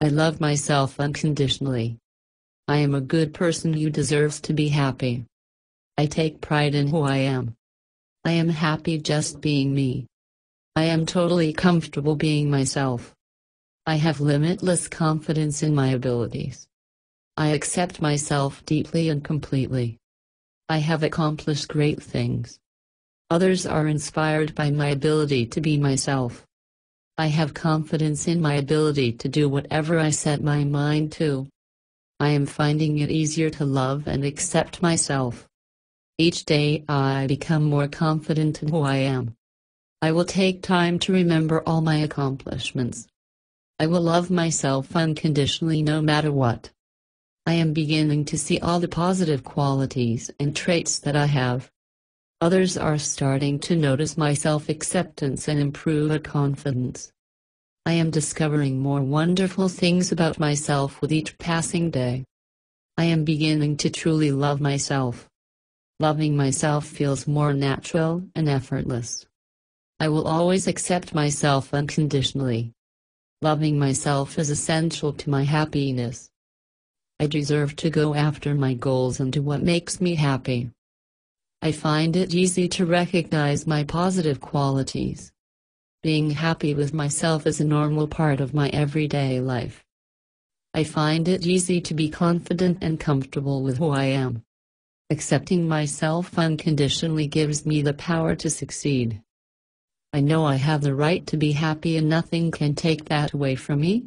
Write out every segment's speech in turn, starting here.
I love myself unconditionally. I am a good person who deserves to be happy. I take pride in who I am. I am happy just being me. I am totally comfortable being myself. I have limitless confidence in my abilities. I accept myself deeply and completely. I have accomplished great things. Others are inspired by my ability to be myself. I have confidence in my ability to do whatever I set my mind to. I am finding it easier to love and accept myself. Each day I become more confident in who I am. I will take time to remember all my accomplishments. I will love myself unconditionally no matter what. I am beginning to see all the positive qualities and traits that I have. Others are starting to notice my self-acceptance and improve a confidence. I am discovering more wonderful things about myself with each passing day. I am beginning to truly love myself. Loving myself feels more natural and effortless. I will always accept myself unconditionally. Loving myself is essential to my happiness. I deserve to go after my goals and do what makes me happy. I find it easy to recognize my positive qualities. Being happy with myself is a normal part of my everyday life. I find it easy to be confident and comfortable with who I am. Accepting myself unconditionally gives me the power to succeed. I know I have the right to be happy and nothing can take that away from me.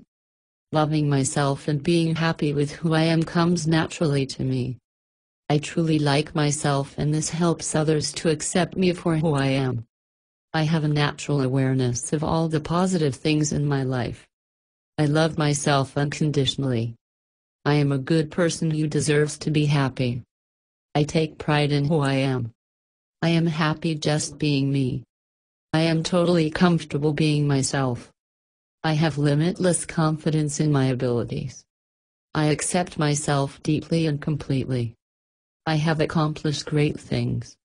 Loving myself and being happy with who I am comes naturally to me. I truly like myself and this helps others to accept me for who I am. I have a natural awareness of all the positive things in my life. I love myself unconditionally. I am a good person who deserves to be happy. I take pride in who I am. I am happy just being me. I am totally comfortable being myself. I have limitless confidence in my abilities. I accept myself deeply and completely. I have accomplished great things.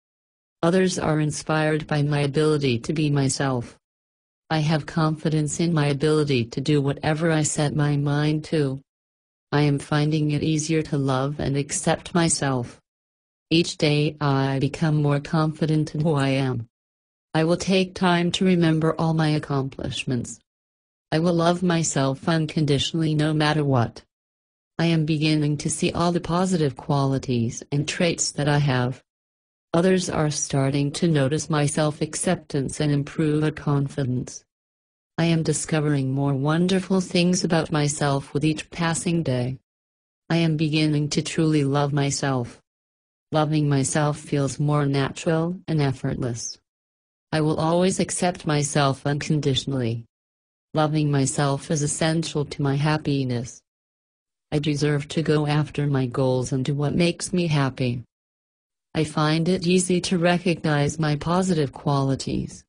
Others are inspired by my ability to be myself. I have confidence in my ability to do whatever I set my mind to. I am finding it easier to love and accept myself. Each day I become more confident in who I am. I will take time to remember all my accomplishments. I will love myself unconditionally no matter what. I am beginning to see all the positive qualities and traits that I have. Others are starting to notice my self-acceptance and improve confidence. I am discovering more wonderful things about myself with each passing day. I am beginning to truly love myself. Loving myself feels more natural and effortless. I will always accept myself unconditionally. Loving myself is essential to my happiness. I deserve to go after my goals and do what makes me happy. I find it easy to recognize my positive qualities.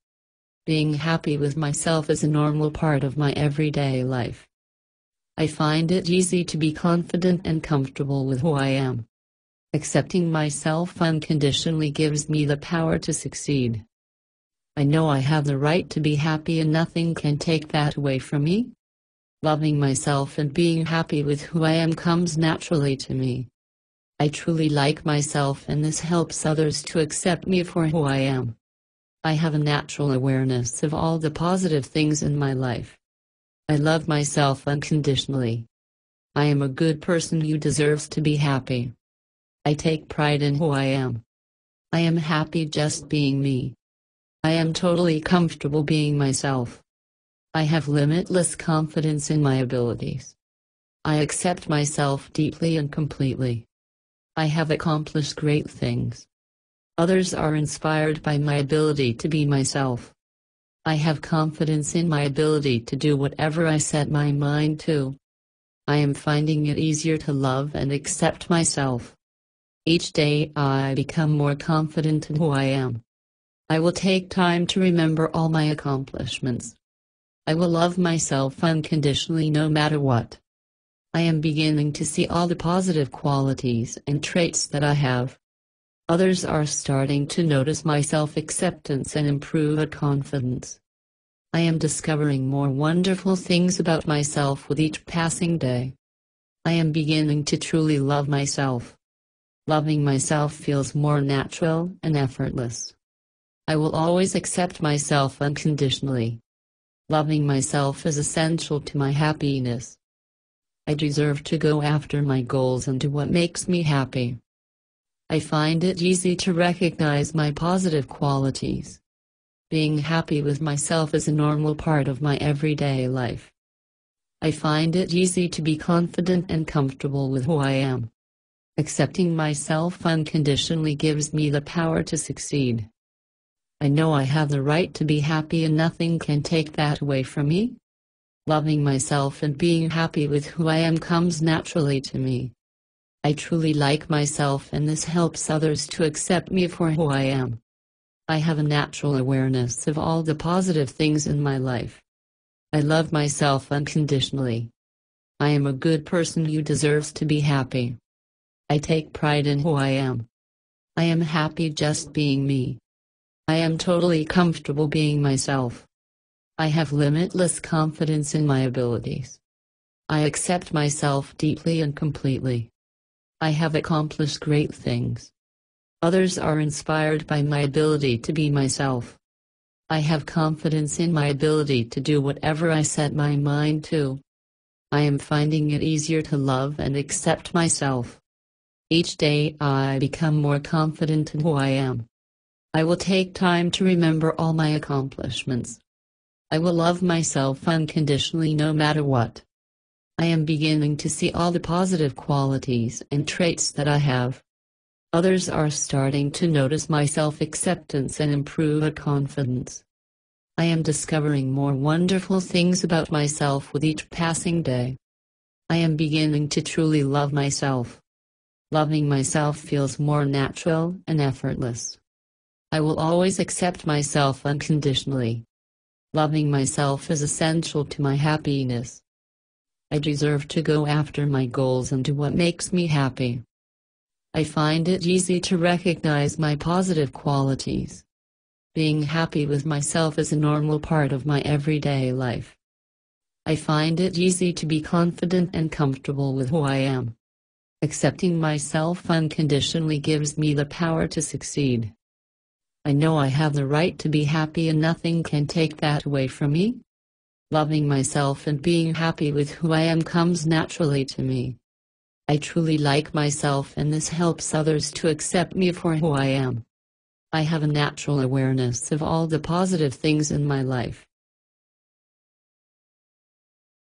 Being happy with myself is a normal part of my everyday life. I find it easy to be confident and comfortable with who I am. Accepting myself unconditionally gives me the power to succeed. I know I have the right to be happy and nothing can take that away from me. Loving myself and being happy with who I am comes naturally to me. I truly like myself and this helps others to accept me for who I am. I have a natural awareness of all the positive things in my life. I love myself unconditionally. I am a good person who deserves to be happy. I take pride in who I am. I am happy just being me. I am totally comfortable being myself. I have limitless confidence in my abilities. I accept myself deeply and completely. I have accomplished great things. Others are inspired by my ability to be myself. I have confidence in my ability to do whatever I set my mind to. I am finding it easier to love and accept myself. Each day I become more confident in who I am. I will take time to remember all my accomplishments. I will love myself unconditionally no matter what. I am beginning to see all the positive qualities and traits that I have. Others are starting to notice my self-acceptance and improve a confidence. I am discovering more wonderful things about myself with each passing day. I am beginning to truly love myself. Loving myself feels more natural and effortless. I will always accept myself unconditionally. Loving myself is essential to my happiness. I deserve to go after my goals and do what makes me happy. I find it easy to recognize my positive qualities. Being happy with myself is a normal part of my everyday life. I find it easy to be confident and comfortable with who I am. Accepting myself unconditionally gives me the power to succeed. I know I have the right to be happy and nothing can take that away from me. Loving myself and being happy with who I am comes naturally to me. I truly like myself and this helps others to accept me for who I am. I have a natural awareness of all the positive things in my life. I love myself unconditionally. I am a good person who deserves to be happy. I take pride in who I am. I am happy just being me. I am totally comfortable being myself. I have limitless confidence in my abilities. I accept myself deeply and completely. I have accomplished great things. Others are inspired by my ability to be myself. I have confidence in my ability to do whatever I set my mind to. I am finding it easier to love and accept myself. Each day I become more confident in who I am. I will take time to remember all my accomplishments. I will love myself unconditionally no matter what. I am beginning to see all the positive qualities and traits that I have. Others are starting to notice my self-acceptance and improve confidence. I am discovering more wonderful things about myself with each passing day. I am beginning to truly love myself. Loving myself feels more natural and effortless. I will always accept myself unconditionally. Loving myself is essential to my happiness. I deserve to go after my goals and do what makes me happy. I find it easy to recognize my positive qualities. Being happy with myself is a normal part of my everyday life. I find it easy to be confident and comfortable with who I am. Accepting myself unconditionally gives me the power to succeed. I know I have the right to be happy and nothing can take that away from me. Loving myself and being happy with who I am comes naturally to me. I truly like myself and this helps others to accept me for who I am. I have a natural awareness of all the positive things in my life.